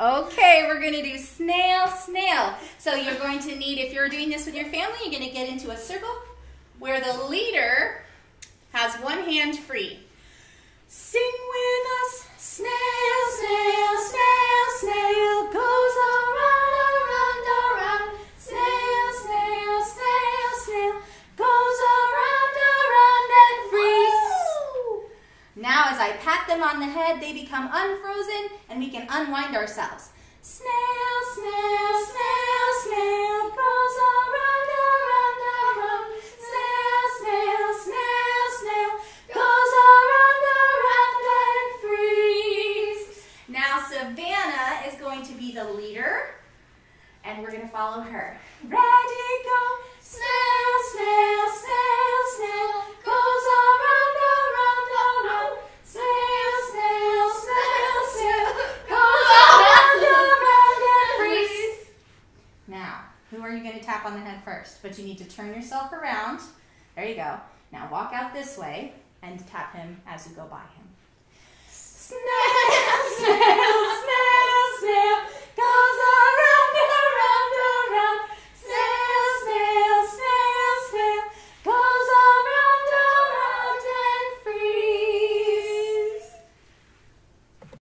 Okay, we're to do snail, snail. So you're going to need, if you're doing this with your family, you're going to get into a circle where the leader has one hand free. Sing with I pat them on the head, they become unfrozen and we can unwind ourselves. Snail, snail, snail, snail, goes around, around, around. Snail, snail, snail, snail, goes around, around and freeze. Now Savannah is going to be the leader and we're going to follow her. Ready, Now, who are you going to tap on the head first? But you need to turn yourself around. There you go. Now walk out this way and tap him as you go by him.